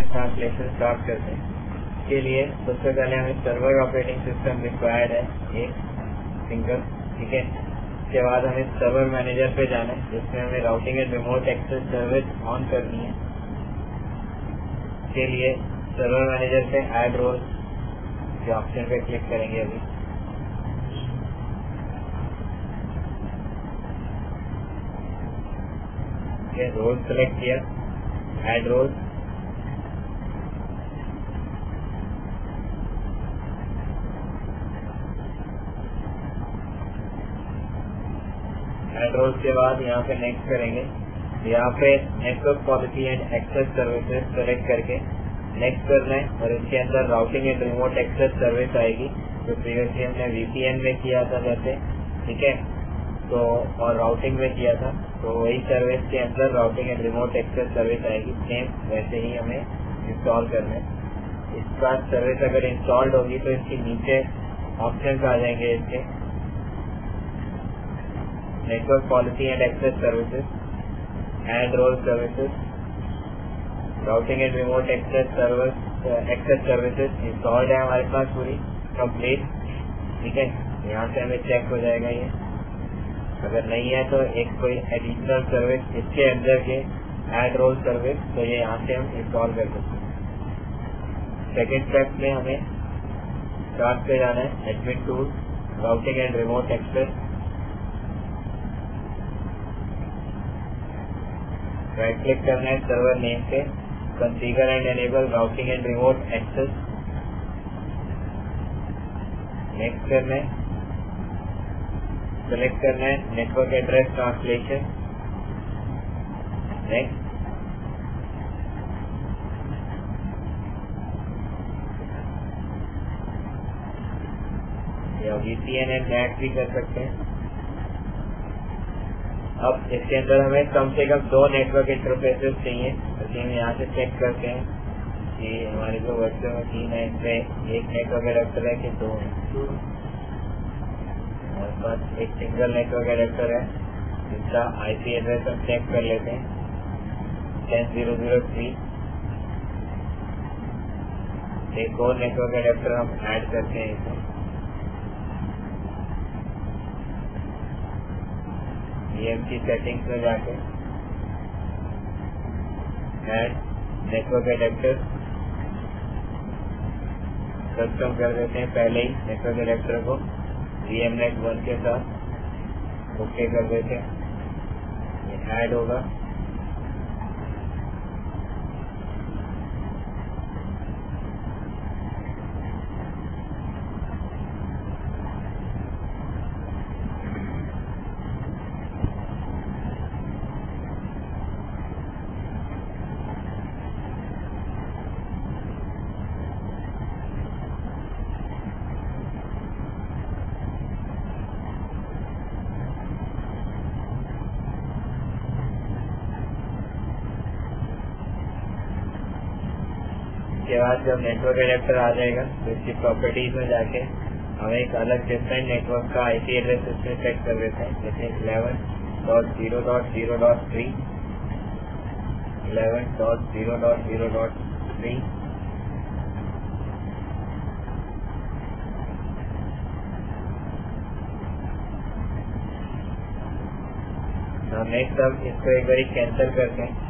Translation start करते हैं। के लिए सबसे पहले हमें सर्वर ऑपरेटिंग सिस्टम रिक्वायर्ड है, एक सिंगल ठीक है? उसके बाद हमें सर्वर मैनेजर पे जाना है, जिसमें हमें routing and remote access service on करनी है। के लिए सर्वर मैनेजर पे ऐड रोल के ऑप्शन पे क्लिक करेंगे अभी। रोल सेलेक्ट किया। एड रोल एड्रोल के बाद यहाँ पे नेक्स्ट करेंगे। यहाँ पे network policy and access services select करके नेक्स्ट करना है और इसके अंदर routing and remote access service आएगी, जो प्रीवियसली हमने वीपीएन में किया था जैसे, ठीक है? तो और राउटिंग में किया था तो वही सर्विस के अंदर routing and remote access service आएगी। सेम वैसे ही हमें इंस्टॉल करना है। इसका सर्विस अगर इंस्टॉल्ड होगी तो इसके नीचे ऑप्शन आ जाएँगे इसके। Network policy and access services, and role services, routing and remote access service uh, access services installed है हमारे पास पूरी कंप्लीट ठीक है? यहाँ से हमें चेक हो जाएगा ये। अगर नहीं है तो एक कोई एडिशनल सर्विस इसके अंदर के एड रोल सर्विस तो ये यहाँ से हम इंस्टॉल कर सकते हैं। सेकेंड स्टेप में हमें स्टार्ट पे जाना है admin tool routing and remote access right click करना है सर्वर नेम पे configure and enable routing and remote access next करना है सेलेक्ट करना है नेटवर्क एड्रेस ट्रांसलेशन नेक्स्ट या वीपीएन एंड नेट भी कर सकते हैं। अब इसके अंदर हमें कम से कम दो नेटवर्क इंटरफेसेस चाहिए। तो हम यहाँ से चेक करते हैं कि हमारे जो वर्चुअल मशीन है, इसमें एक नेटवर्क एडेप्टर है कि दो है। हमारे पास एक सिंगल नेटवर्क एडेप्टर है, जिसका आईपी एड्रेस हम चेक कर लेते हैं। टेन ज़ीरो ज़ीरो थ्री एक और नेटवर्क एडेप्टर हम ऐड करते हैं इसमें ईएमसी सेटिंग्स में जाके एड नेटवर्क एडेप्टर कस्टम कर देते हैं पहले ही नेटवर्क एडेप्टर को वीएमनेट वन के साथ ओके कर देते हैं। ऐड होगा। बाद जब नेटवर्क एडेप्टर आ जाएगा तो इसकी प्रॉपर्टीज़ में जाके हमें एक अलग डिफरेंट नेटवर्क का आईपी एड्रेस इसमें सेट कर देते हैं। जैसे eleven dot zero dot zero dot three eleven dot zero dot zero dot three next अब इसको एक बार कैंसिल करते हैं।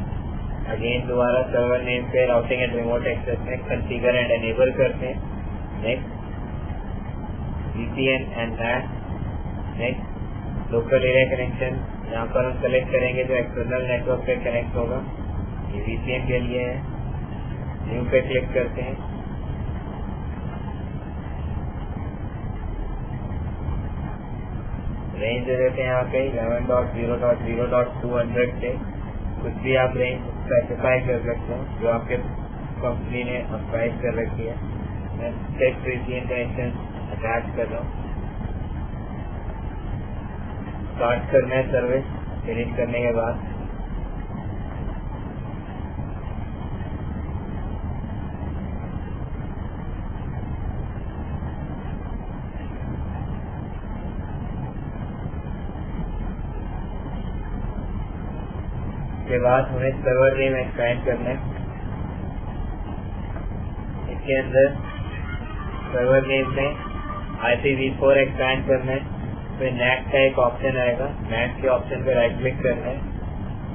अगेन दोबारा सर्वर नेम पे राउटिंग एंड रिमोट एक्सेस में कंफिगर एंड एनेबल करते हैं। Next VPN and that next local area connection यहाँ पर हम सेलेक्ट करेंगे जो एक्सटर्नल नेटवर्क पे कनेक्ट होगा। ये वीपीएन के लिए है। न्यू पे क्लिक करते हैं। रेंज दे देते हैं यहाँ पे eleven dot zero dot zero dot two hundred से। कुछ भी आप रेंज स्पेसिफाई कर सकते हैं, जो आपके कंपनी ने अप्राइज कर रखी है। मैं टेक्स्ट का कनेक्शन अटैच कर रहा हूँ। स्टार्ट करना है सर्विस फिनिश करने के बाद। के बाद हमें सर्वर नेम एक्सपेंड करना है। इसके अंदर सर्वर नेम में IPv4 एक्सपैंड करना है। फिर नेट का एक ऑप्शन आएगा। नेट के ऑप्शन पे राइट क्लिक करना है।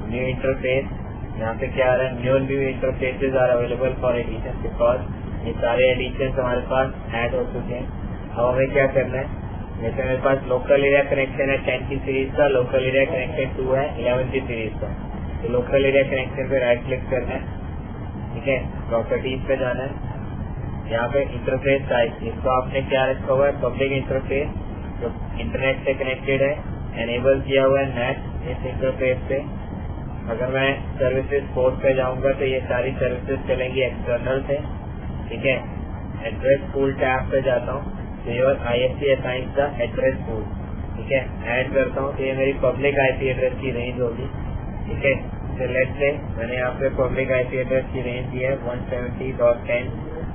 न्यू इंटरफेस यहाँ पे क्या आ रहा है? New new interfaces are available for addition because ये सारे एडिशन हमारे पास ऐड हो चुके हैं। अब हमें क्या करना है? जैसे मेरे पास लोकल एरिया कनेक्शन है टेन की सीरीज़ का लोकल एरिया कनेक्शन टू है इलेवन की सीरीज़ का। तो लोकल एरिया कनेक्शन पे राइट क्लिक करना है, ठीक है? प्रॉपर्टीज़ पे जाना है। यहाँ पे इंटरफेस टाइप इसको आपने क्या रखा हुआ है? पब्लिक इंटरफेस जो इंटरनेट से कनेक्टेड है एनेबल किया हुआ है नेट इस इंटरफेस पे। अगर मैं सर्विसेज़ पोर्ट पे जाऊँगा तो ये सारी सर्विसेज़ चलेंगी एक्सटर्नल से, ठीक है? एड्रेस पूल टैब पे जाता हूँ तो your I S C assign का एड्रेस पूल ठीक है? ऐड करता हूँ तो ये मेरी पब्लिक आईपी एड्रेस की रेंज होगी। ठीक है? तो लेट से मैंने यहाँ पे पब्लिक आईपी एड्रेस की रेंज दी है one seventy dot ten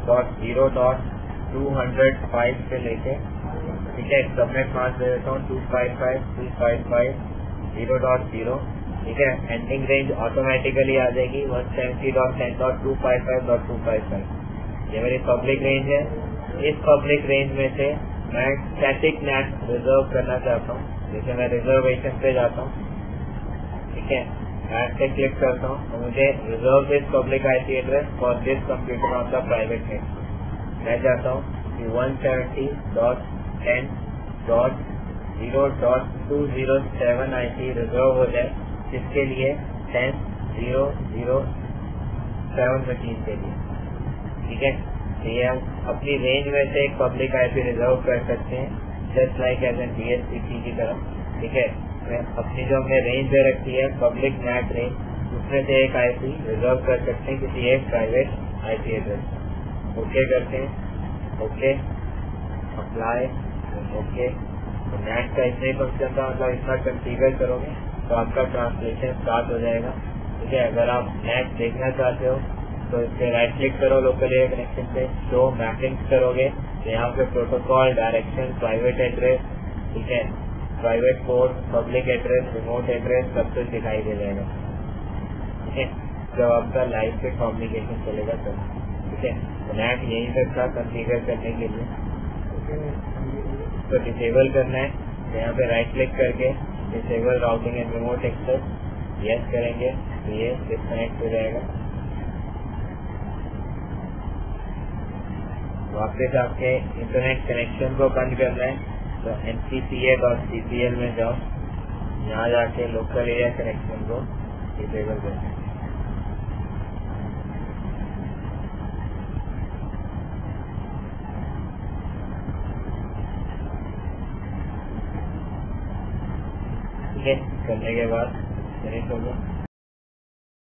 dot zero dot two hundred five से लेके, ठीक है? सबमिट मार्क्स दे देता हूँ two five five two five five zero dot zero ठीक है? एंडिंग रेंज ऑटोमेटिकली आ जाएगी one seventy dot ten dot two five five dot two five five ये मेरी पब्लिक रेंज है। इस पब्लिक रेंज में से मैं स्टैटिक नेट रिज़र्व करना चाहता हूँ। जैसे मैं रिजर्वेशन पे जाता हूँ। ठीक है? ऐड पे क्लिक करता हूँ तो मुझे reserve this public IP address for this computer on the private net मैं चाहता हूँ कि one seventy dot ten dot zero dot two zero seven I P reserve हो जाए, जिसके लिए ten zero zero seven machine के लिए। ठीक है? तो ये हम अपनी रेंज में से एक पब्लिक आई आईपी रिज़र्व कर सकते हैं just like as N D की तरह। ठीक है? अपनी जो हमने रेंज दे रखी है पब्लिक नेट रेंज उसमें से एक आईपी रिज़र्व कर सकते हैं किसी एक private I IP address okay करते हैं। ओके अप्लाई ओके तो नेट का इतना ही फ़ंक्शन था मतलब इतना कंफिगर करोगे तो आपका ट्रांसलेशन स्टार्ट हो जाएगा। ठीक है, अगर आप नेट देखना चाहते हो तो इस पे राइट क्लिक करो लोकल एरिया कनेक्शन पे। शो मैपिंग करोगे तो यहाँ पे प्रोटोकॉल डायरेक्शन प्राइवेट एड्रेस ठीक है। Private port public address remote address सब कुछ दिखाई दे जाएगा। ठीक है? जब आपका लाइव पे कम्युनिकेशन चलेगा तब। ठीक है? नेट यही तक था कंफिगर करने के लिए। तो डिसेबल करना है। तो यहाँ पे राइट क्लिक करके disable routing and remote access yes करेंगे। तो ये डिस्कनेक्ट हो जाएगा। वापस आपके इंटरनेट कनेक्शन को बंद करना है। तो N C C A dot C P L में जाओ। यहाँ जाके लोकल एरिया कनेक्शन को डिसेबल करना है, करने के बाद फिनिश होगा।